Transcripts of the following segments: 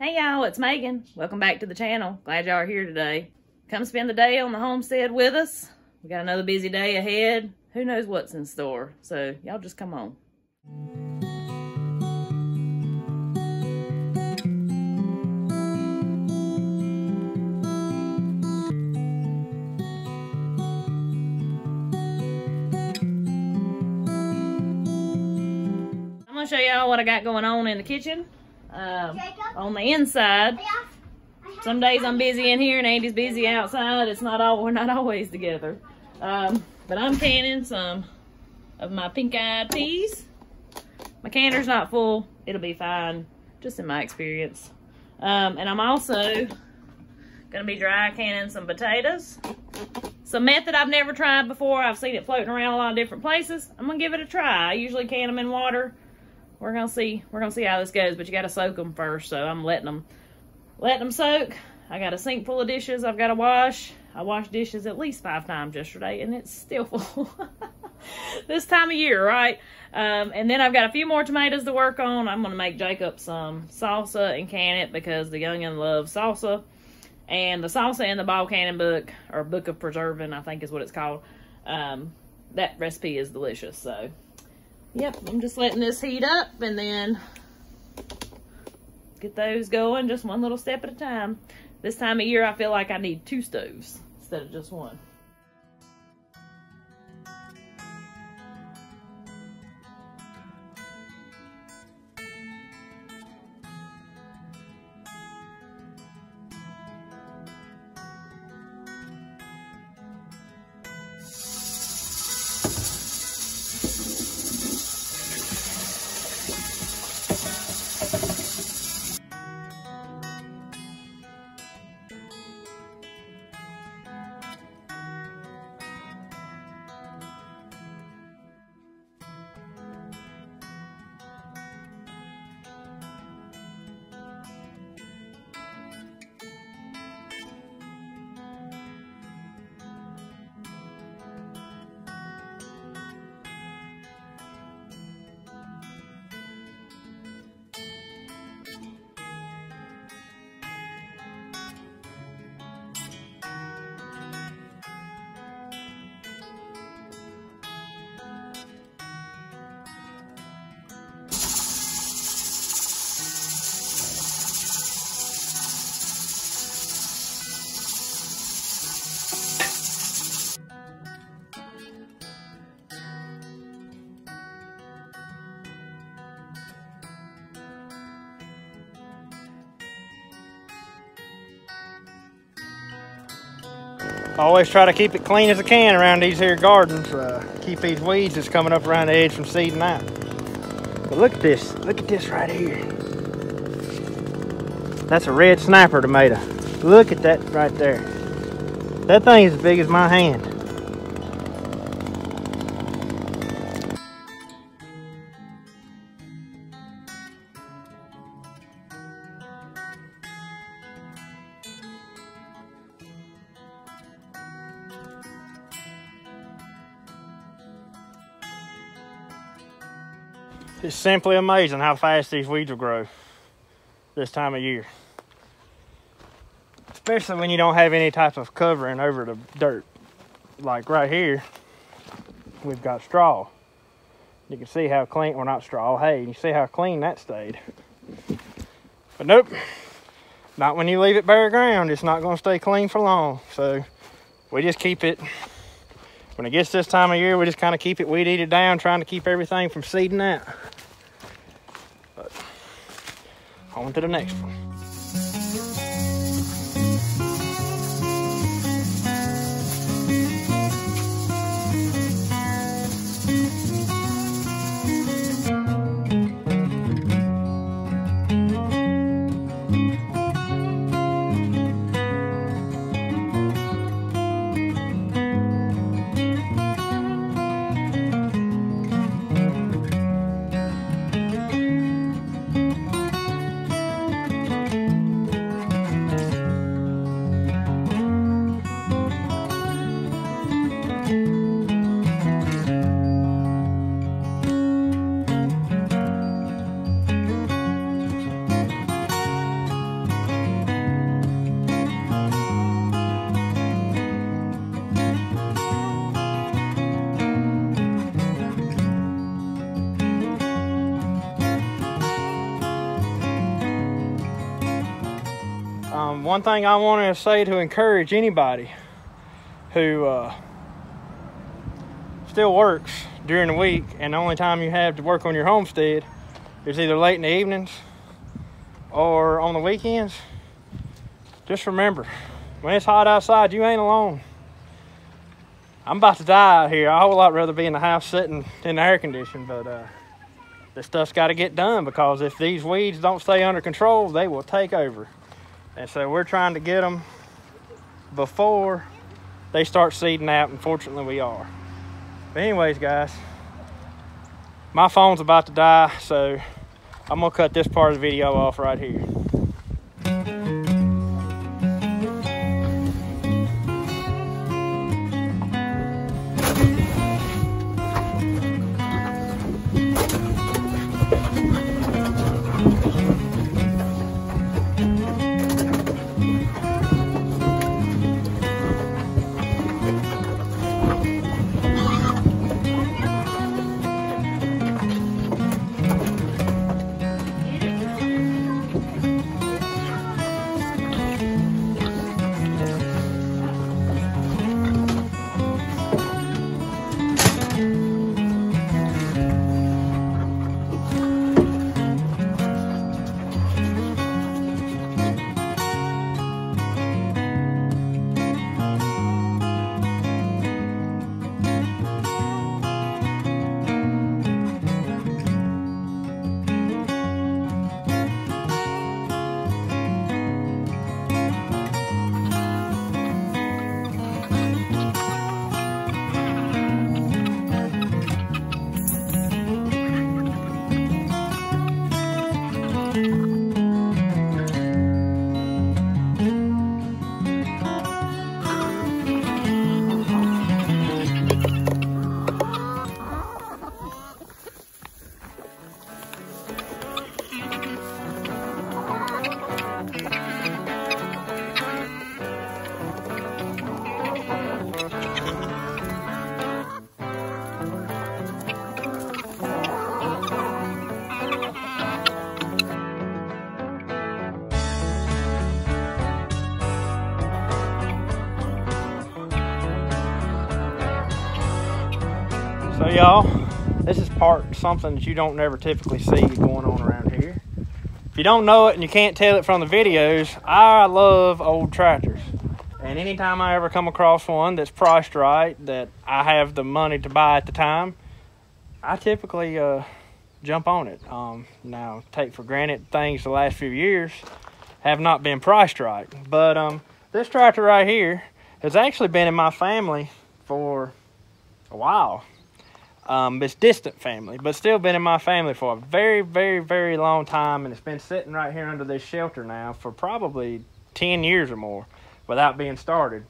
Hey y'all, it's Megan. Welcome back to the channel. Glad y'all are here today. Come spend the day on the homestead with us. We got another busy day ahead. Who knows what's in store. So y'all just come on. I'm gonna show y'all what I got going on in the kitchen. Um, on the inside, some days I'm busy in here and Andy's busy outside. It's not all we're not always together. Um, but I'm canning some of my pink-eyed peas. My canner's not full. It'll be fine, just in my experience. Um, and I'm also gonna be dry canning some potatoes. Some method I've never tried before. I've seen it floating around a lot of different places. I'm gonna give it a try. I usually can them in water. We're gonna see. We're gonna see how this goes, but you gotta soak them first. So I'm letting them, letting them soak. I got a sink full of dishes I've got to wash. I washed dishes at least five times yesterday, and it's still full. this time of year, right? Um, and then I've got a few more tomatoes to work on. I'm gonna make Jacob some salsa and can it because the youngin loves salsa. And the salsa in the ball canning book, or book of preserving, I think is what it's called. Um, that recipe is delicious. So, yep, I'm just letting this heat up and then get those going just one little step at a time. This time of year, I feel like I need two stoves instead of just one. I always try to keep it clean as I can around these here gardens. Uh, keep these weeds that's coming up around the edge from seeding out. But look at this. Look at this right here. That's a red snapper tomato. Look at that right there. That thing is as big as my hand. It's simply amazing how fast these weeds will grow this time of year. Especially when you don't have any type of covering over the dirt. Like right here, we've got straw. You can see how clean, well not straw, hay, you see how clean that stayed. But nope, not when you leave it bare ground. It's not gonna stay clean for long. So we just keep it when it gets this time of year, we just kind of keep it weed eated down, trying to keep everything from seeding out. But on to the next one. One thing I want to say to encourage anybody who uh, still works during the week and the only time you have to work on your homestead is either late in the evenings or on the weekends, just remember when it's hot outside, you ain't alone. I'm about to die out here. I would lot rather be in the house sitting in the air condition, but uh, this stuff's got to get done because if these weeds don't stay under control, they will take over. And so we're trying to get them before they start seeding out. Unfortunately, we are. But anyways, guys, my phone's about to die, so I'm gonna cut this part of the video off right here. Y'all, this is part something that you don't never typically see going on around here. If you don't know it and you can't tell it from the videos, I love old tractors. And anytime I ever come across one that's priced right, that I have the money to buy at the time, I typically uh, jump on it. Um, now, take for granted things the last few years have not been priced right. But um, this tractor right here has actually been in my family for a while. Um, it's distant family, but still been in my family for a very, very, very long time, and it's been sitting right here under this shelter now for probably 10 years or more without being started.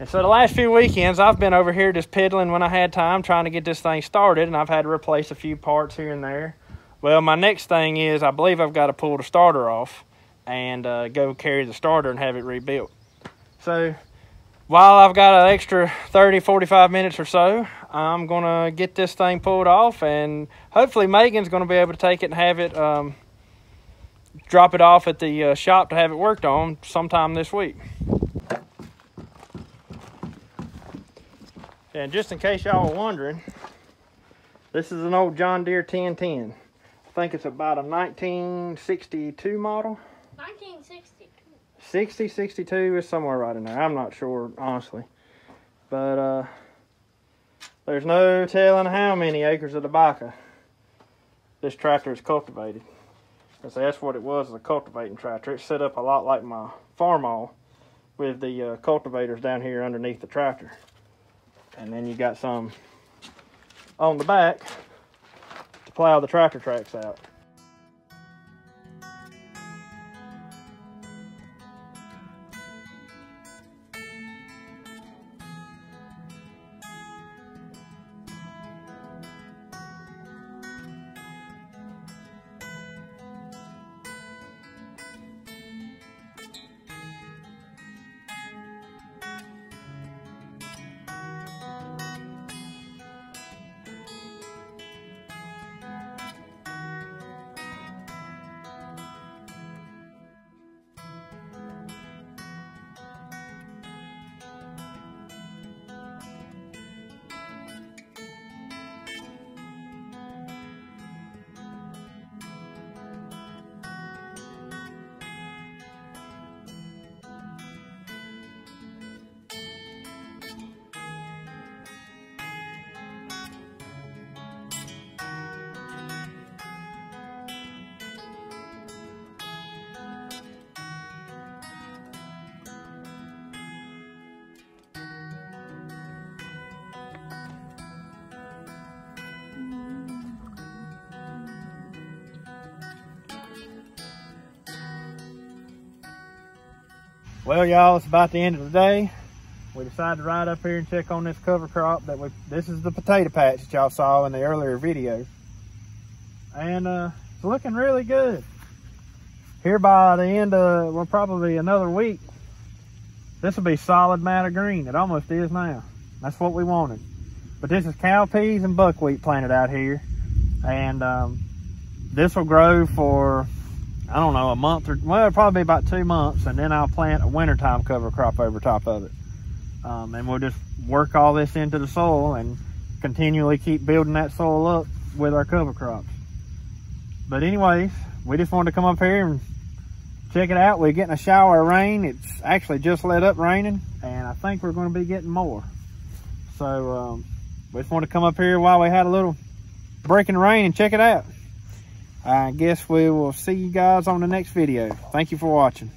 And so the last few weekends, I've been over here just piddling when I had time, trying to get this thing started, and I've had to replace a few parts here and there. Well, my next thing is I believe I've got to pull the starter off and uh, go carry the starter and have it rebuilt. So while I've got an extra 30, 45 minutes or so, I'm going to get this thing pulled off and hopefully Megan's going to be able to take it and have it, um, drop it off at the uh, shop to have it worked on sometime this week. And just in case y'all are wondering, this is an old John Deere 1010. I think it's about a 1962 model. 1962. 60, 62 is somewhere right in there. I'm not sure, honestly. But uh, there's no telling how many acres of tobacco this tractor is cultivated. Because that's what it was, a cultivating tractor. It's set up a lot like my Farmall with the uh, cultivators down here underneath the tractor. And then you got some on the back to plow the tractor tracks out. Well, y'all, it's about the end of the day. We decided to ride up here and check on this cover crop that we, this is the potato patch that y'all saw in the earlier video. And uh, it's looking really good. Here by the end of, well, probably another week, this will be solid matter green. It almost is now. That's what we wanted. But this is cowpeas and buckwheat planted out here. And um, this will grow for, I don't know, a month or, well, probably about two months. And then I'll plant a wintertime cover crop over top of it. Um, and we'll just work all this into the soil and continually keep building that soil up with our cover crops. But anyways, we just wanted to come up here and check it out. We're getting a shower of rain. It's actually just let up raining and I think we're going to be getting more. So um, we just wanted to come up here while we had a little break in rain and check it out. I guess we will see you guys on the next video. Thank you for watching.